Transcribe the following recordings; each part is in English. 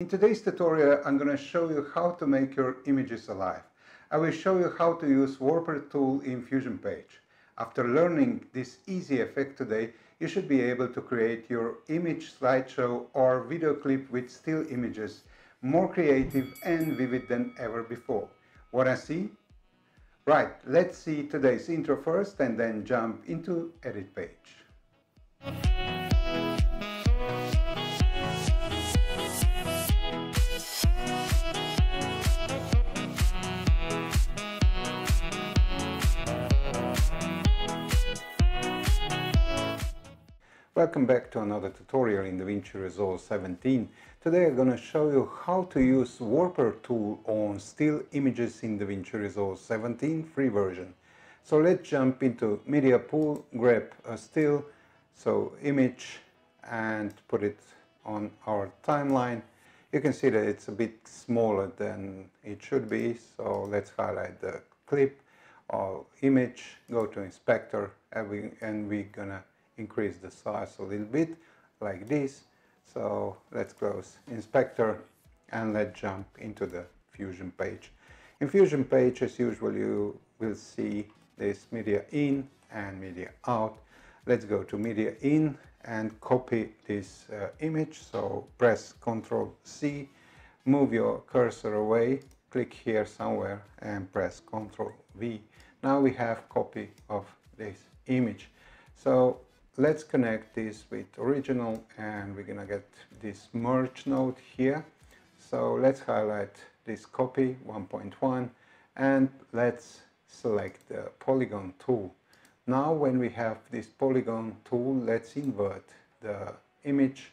In today's tutorial I'm going to show you how to make your images alive. I will show you how to use Warper tool in Fusion Page. After learning this easy effect today, you should be able to create your image slideshow or video clip with still images more creative and vivid than ever before. Wanna see? Right, let's see today's intro first and then jump into edit page. Welcome back to another tutorial in DaVinci Resolve 17. Today I'm going to show you how to use Warper tool on still images in DaVinci Resolve 17 free version. So let's jump into media pool, grab a still, so image and put it on our timeline. You can see that it's a bit smaller than it should be, so let's highlight the clip or image, go to inspector and, we, and we're gonna increase the size a little bit like this. So let's close inspector and let's jump into the Fusion page. In Fusion page, as usual, you will see this media in and media out. Let's go to media in and copy this uh, image. So press Ctrl C, move your cursor away, click here somewhere and press Ctrl V. Now we have copy of this image. So let's connect this with original and we're gonna get this merge node here. So let's highlight this copy 1.1 and let's select the polygon tool. Now when we have this polygon tool let's invert the image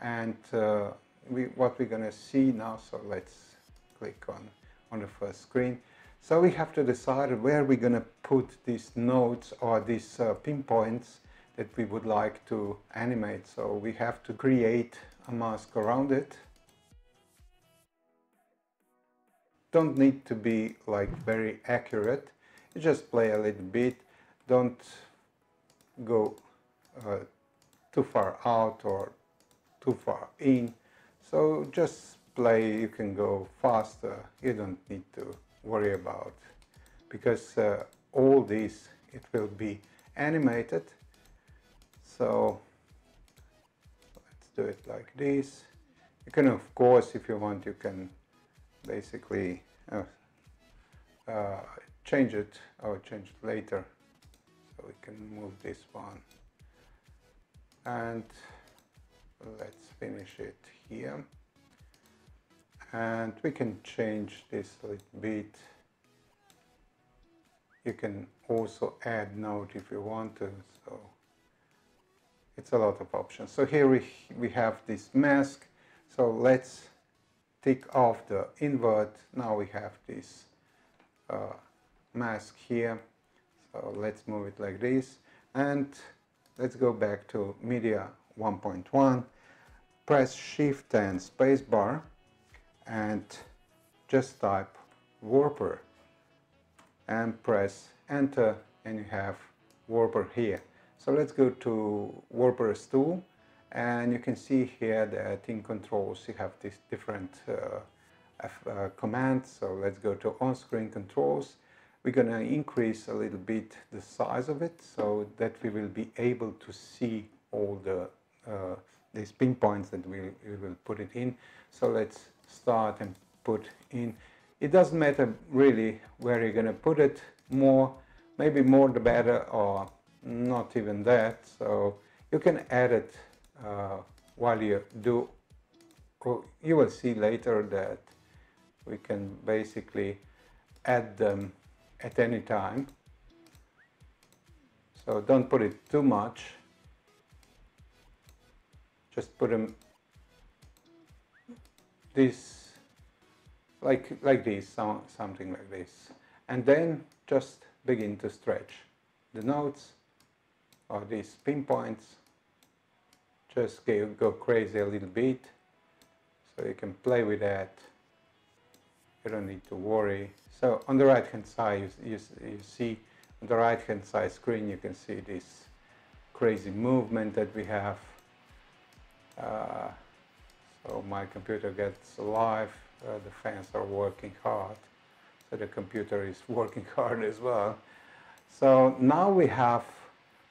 and uh, we, what we're gonna see now so let's click on on the first screen. So we have to decide where we're gonna put these nodes or these uh, pinpoints that we would like to animate. So we have to create a mask around it. Don't need to be like very accurate. You just play a little bit. Don't go uh, too far out or too far in. So just play, you can go faster. You don't need to worry about because uh, all this, it will be animated so let's do it like this. You can of course if you want you can basically uh, uh, change it. Or change it later. So we can move this one. And let's finish it here. And we can change this a little bit. You can also add note if you want to so it's a lot of options. So here we, we have this mask. So let's take off the invert. Now we have this uh, mask here. So let's move it like this. And let's go back to media 1.1. Press shift and spacebar and just type warper and press enter and you have warper here. So let's go to Warper tool and you can see here that in controls you have these different uh, uh, commands. So let's go to on-screen controls. We're going to increase a little bit the size of it so that we will be able to see all the uh, these pinpoints that we, we will put it in. So let's start and put in. It doesn't matter really where you're going to put it. More, maybe more the better or not even that so you can add it uh, while you do you will see later that we can basically add them at any time. So don't put it too much. Just put them this like like this something like this. And then just begin to stretch the nodes or these pinpoints just go, go crazy a little bit. So you can play with that. You don't need to worry. So on the right hand side you, you, you see on the right hand side screen you can see this crazy movement that we have. Uh, So my computer gets alive, uh, the fans are working hard, so the computer is working hard as well. So now we have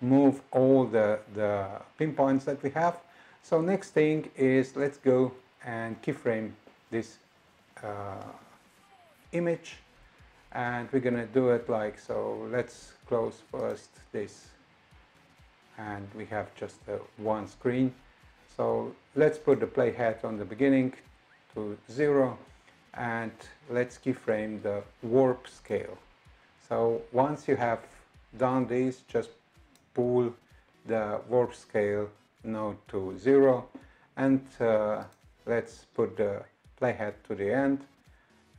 moved all the, the pinpoints that we have. So next thing is let's go and keyframe this uh, image. And we're gonna do it like so let's close first this. And we have just uh, one screen. So let's put the playhead on the beginning to zero. And let's keyframe the warp scale. So once you have done this just pull the warp scale node to zero and uh, let's put the playhead to the end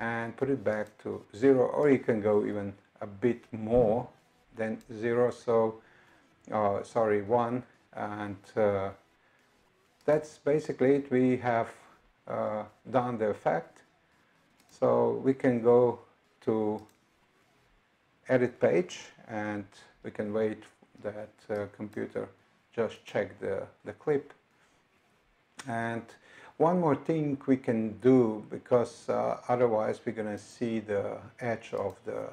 and put it back to zero or you can go even a bit more than zero. So uh, sorry one and uh, that's basically it. We have uh, done the effect. So we can go to edit page and we can wait that uh, computer just check the, the clip. And one more thing we can do, because uh, otherwise we're going to see the edge of the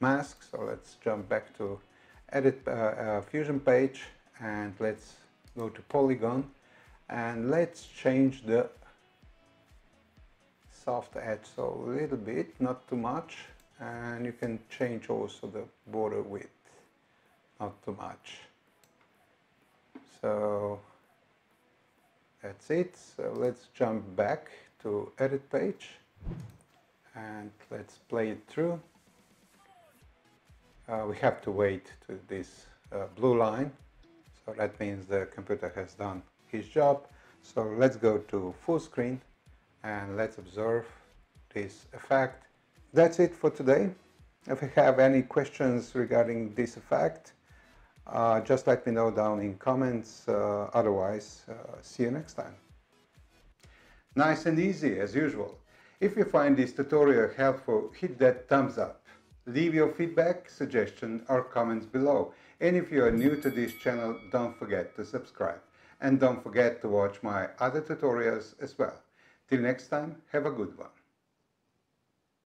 mask. So let's jump back to edit uh, uh, fusion page and let's go to polygon and let's change the soft edge. So a little bit not too much. And you can change also the border width not too much so that's it. So let's jump back to edit page and let's play it through. Uh, we have to wait to this uh, blue line. So that means the computer has done his job. So let's go to full screen and let's observe this effect. That's it for today. If you have any questions regarding this effect, uh, just let me know down in comments. Uh, otherwise, uh, see you next time. Nice and easy as usual. If you find this tutorial helpful, hit that thumbs up. Leave your feedback, suggestion or comments below. And if you are new to this channel, don't forget to subscribe. And don't forget to watch my other tutorials as well. Till next time, have a good one.